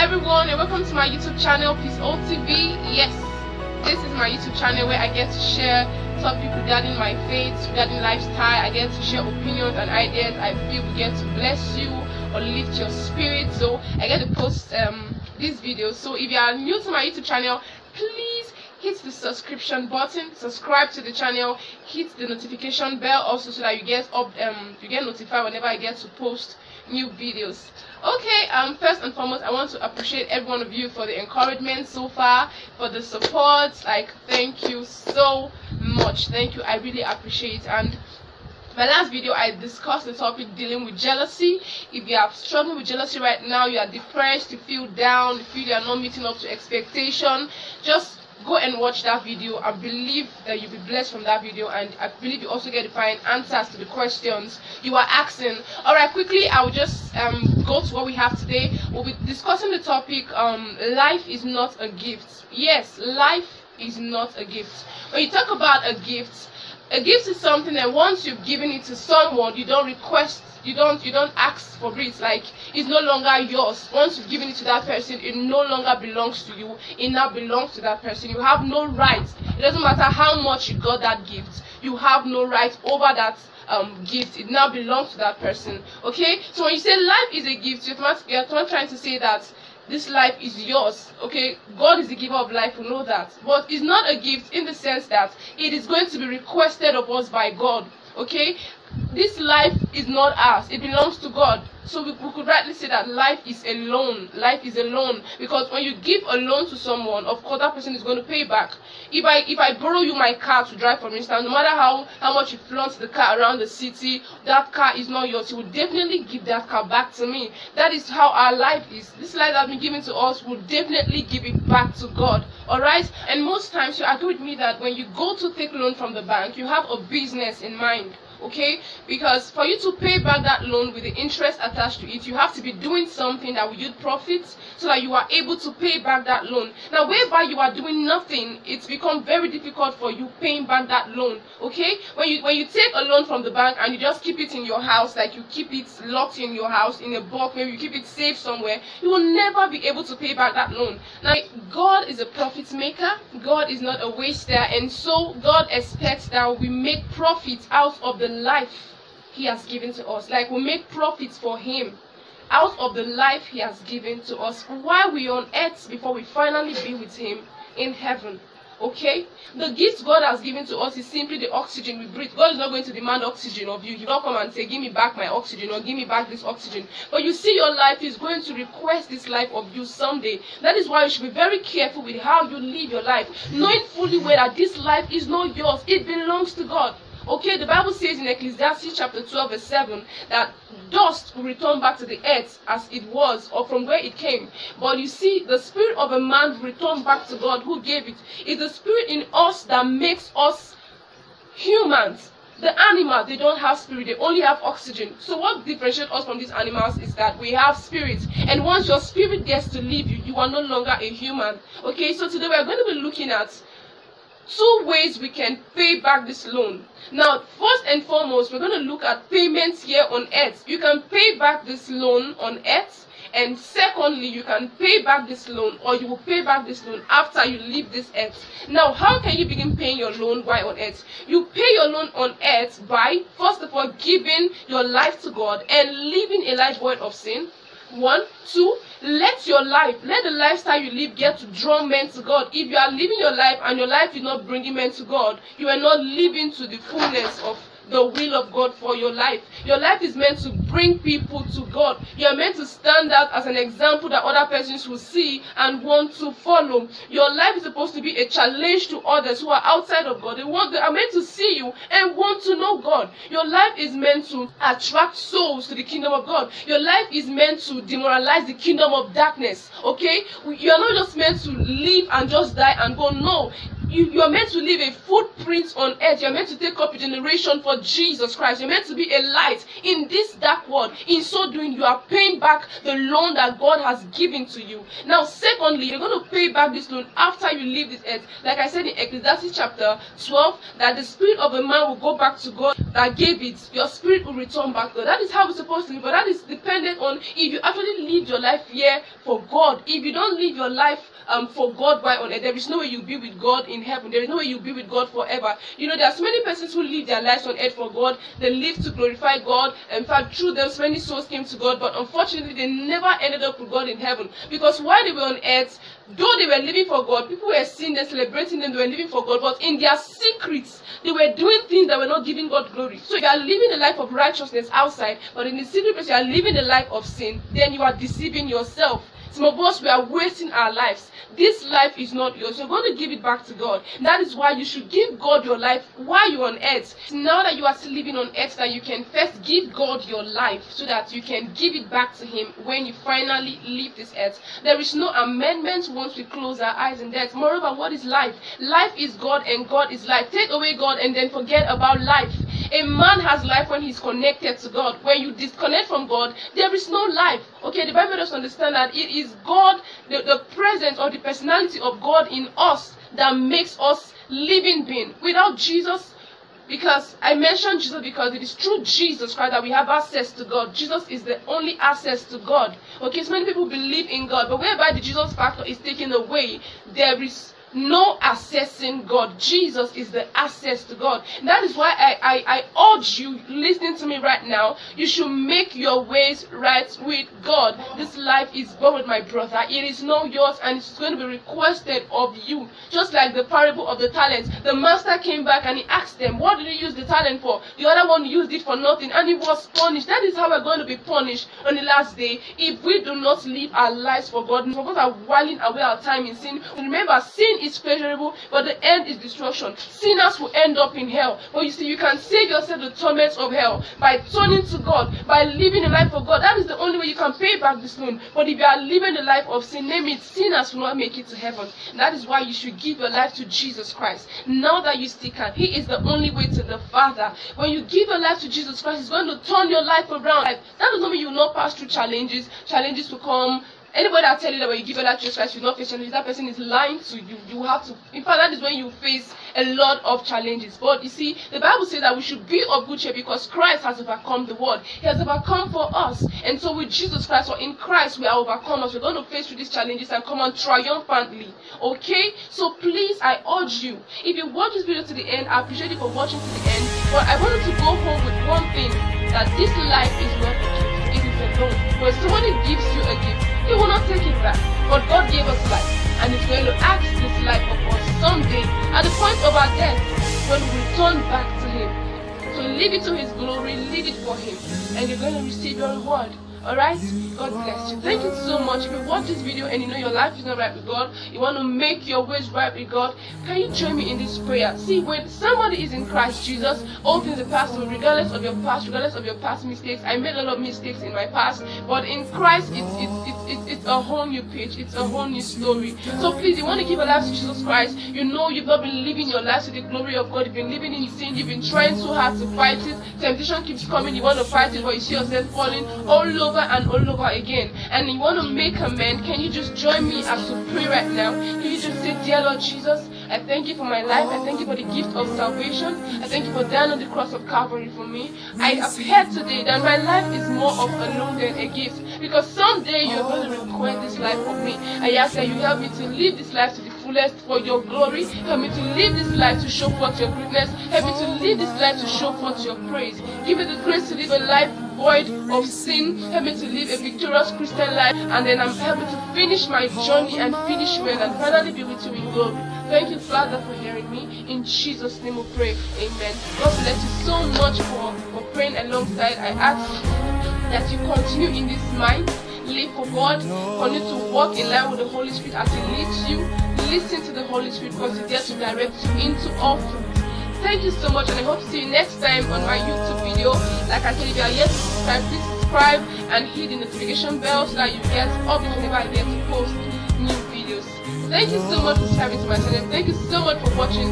everyone and welcome to my YouTube channel Peace OTV. Yes, this is my YouTube channel where I get to share topics regarding my faith, regarding lifestyle. I get to share opinions and ideas I feel will get to bless you or lift your spirit. So I get to post um these videos. So if you are new to my YouTube channel, please hit the subscription button subscribe to the channel hit the notification bell also so that you get up um you get notified whenever i get to post new videos okay um first and foremost i want to appreciate every one of you for the encouragement so far for the support. Like thank you so much. Thank you i really appreciate and my last video i discussed the topic dealing with jealousy. If you are struggling with jealousy right now you are depressed you feel down you feel you are not meeting up to expectation just go and watch that video. I believe that you'll be blessed from that video and i believe you also get to find answers to the questions you are asking. All right quickly i will just um, go to what we have today. We'll be discussing the topic um, life is not a gift. Yes life is not a gift. When you talk about a gift a gift is something that once you've given it to someone you don't request you don't you don't ask for it. Like it's no longer yours. Once you've given it to that person it no longer belongs to you. It now belongs to that person. You have no right it doesn't matter how much you got that gift. You have no right over that um, gift. It now belongs to that person. Okay? So when you say life is a gift you're you're not trying to say that this life is yours okay? God is the giver of life we know that. But it's not a gift in the sense that it is going to be requested of us by god okay this life is not ours. It belongs to god. So we, we could rightly say that life is a loan life is a loan because when you give a loan to someone of course that person is going to pay back. If i if i borrow you my car to drive for instance no matter how how much you flaunt the car around the city that car is not yours. You will definitely give that car back to me. That is how our life is. This life that has been given to us will definitely give it back to god. All right? And most times you agree with me that when you go to take loan from the bank you have a business in mind okay? Because for you to pay back that loan with the interest attached to it you have to be doing something that will yield profits so that you are able to pay back that loan. Now whereby you are doing nothing it's become very difficult for you paying back that loan okay? When you when you take a loan from the bank and you just keep it in your house like you keep it locked in your house in a box maybe you keep it safe somewhere you will never be able to pay back that loan. Now god is a profit maker. God is not a waster. And so god expects that we make profits out of the life he has given to us. Like we make profits for him out of the life he has given to us while we on earth before we finally be with him in heaven. Okay? The gift God has given to us is simply the oxygen we breathe. God is not going to demand oxygen of you. He will not come and say, Give me back my oxygen or give me back this oxygen. But you see, your life is going to request this life of you someday. That is why you should be very careful with how you live your life, knowing fully well that this life is not yours, it belongs to God. Okay, the Bible says in Ecclesiastes chapter 12, verse 7, that dust will return back to the earth as it was or from where it came. But you see, the spirit of a man will return back to God who gave it. It's the spirit in us that makes us humans. The animals, they don't have spirit, they only have oxygen. So what differentiates us from these animals is that we have spirit. And once your spirit gets to leave you, you are no longer a human. Okay, so today we are going to be looking at two ways we can pay back this loan. Now, first and foremost, we're going to look at payments here on earth. You can pay back this loan on earth. And secondly, you can pay back this loan or you will pay back this loan after you leave this earth. Now, how can you begin paying your loan while on earth? You pay your loan on earth by, first of all, giving your life to God and living a life void of sin. One, two, let your life, let the lifestyle you live get to draw men to God. If you are living your life and your life is not bringing men to God, you are not living to the fullness of the will of God for your life. Your life is meant to bring people to God. You are meant to stand out as an example that other persons will see and want to follow. Your life is supposed to be a challenge to others who are outside of God. They want they are meant to see you and want to know God. Your life is meant to attract souls to the kingdom of God. Your life is meant to demoralize the kingdom of darkness. Okay? You are not just meant to live and just die and go. No you, you are meant to leave a footprint on earth. You're meant to take up a generation for Jesus Christ. You're meant to be a light in this dark world. In so doing, you are paying back the loan that God has given to you. Now, secondly, you're going to pay back this loan after you leave this earth. Like I said in Ecclesiastes chapter 12, that the spirit of a man will go back to God that gave it. Your spirit will return back to God. That is how we're supposed to live. But that is dependent on if you actually live your life here for God. If you don't live your life um, for God while on earth. There is no way you'll be with God in heaven. There is no way you'll be with God forever. You know, there's many persons who live their lives on earth for God. They live to glorify God. In fact, through them, many souls came to God, but unfortunately, they never ended up with God in heaven. Because while they were on earth, though they were living for God, people were seeing them, celebrating them, they were living for God, but in their secrets, they were doing things that were not giving God glory. So you are living a life of righteousness outside, but in the secret place, you are living a life of sin, then you are deceiving yourself. Some of us, we are wasting our lives. This life is not yours. You're going to give it back to God. That is why you should give God your life while you're on earth. Now that you are still living on earth, that you can first give God your life so that you can give it back to Him when you finally leave this earth. There is no amendment once we close our eyes in death. Moreover, what is life? Life is God and God is life. Take away God and then forget about life. A man has life when he's connected to God. When you disconnect from God, there is no life. Okay, the Bible does understand that it is God, the, the presence or the personality of God in us that makes us living being. Without Jesus, because I mentioned Jesus because it is through Jesus Christ that we have access to God. Jesus is the only access to God. Okay, so many people believe in God, but whereby the Jesus factor is taken away, there is no accessing God. Jesus is the access to God. That is why I, I, I urge you listening to me right now, you should make your ways right with God. This life is borrowed, my brother. It is not yours and it's going to be requested of you. Just like the parable of the talents. The master came back and he asked them, what did you use the talent for? The other one used it for nothing and he was punished. That is how we're going to be punished on the last day if we do not live our lives for God. Of us are whiling away our time in sin. Remember, sin is pleasurable, but the end is destruction. Sinners will end up in hell. But you see, you can save yourself the torments of hell by turning to God, by living a life for God. That is the only way you can pay back this loan. But if you are living the life of sin, name it, sinners will not make it to heaven. that is why you should give your life to Jesus Christ. Now that you still can, He is the only way to the Father. When you give your life to Jesus Christ, He's going to turn your life around. That does not mean you will not pass through challenges. Challenges will come Anybody that tell you that when you give to Jesus Christ, you're not challenges, that person is lying to you. You have to. In fact, that is when you face a lot of challenges. But you see, the Bible says that we should be of good cheer because Christ has overcome the world. He has overcome for us. And so with Jesus Christ or in Christ, we are overcomers. We're going to face through these challenges and come on triumphantly. Okay? So please, I urge you, if you watch this video to the end, I appreciate you for watching to the end. But I want you to go home with one thing, that this life is not a gift. It is a loan. When somebody gives you a gift, he will not take it back. But God gave us life, and He's going to ask this life of us someday at the point of our death when we turn back to Him. So leave it to His glory, leave it for Him, and you're going to receive your reward. Alright? God bless you. Thank you so much. If you watch this video and you know your life is not right with God, you want to make your ways right with God, can you join me in this prayer? See, when somebody is in Christ Jesus, all things are possible, regardless of your past, regardless of your past mistakes. I made a lot of mistakes in my past, but in Christ, it's, it's, it's, it's, it's a whole new page. It's a whole new story. So please, you want to give a life to Jesus Christ. You know you've not been living your life to the glory of God. You've been living in sin. You've been trying so hard to fight it. Temptation keeps coming. You want to fight it, but you see yourself falling all over over and all over again and you want to make amends, can you just join me as we pray right now? Can you just say, Dear Lord Jesus, I thank you for my life. I thank you for the gift of salvation. I thank you for dying on the cross of Calvary for me. I have heard today that my life is more of a loan than a gift because someday you're going to require this life of me. I ask that you help me to live this life to the fullest for your glory. Help me to live this life to show forth your greatness. Help me to live this life to show forth your praise. Give me the grace to live a life void of sin. Help me to live a victorious Christian life. And then I'm able to finish my journey and finish well and finally be with you in glory. Thank you, Father, for hearing me. In Jesus' name we pray. Amen. God bless you so much for, for praying alongside. I ask that you continue in this mind. Live for God. Continue to walk in line with the Holy Spirit as He leads you. Listen to the Holy Spirit because He there to direct you into all truth. Thank you so much and I hope to see you next time on my YouTube video. Like I said, if you are yet to subscribe, please subscribe and hit the notification bell so that you get updates whenever I get to post new videos. Thank you so much for subscribing to my channel. Thank you so much for watching.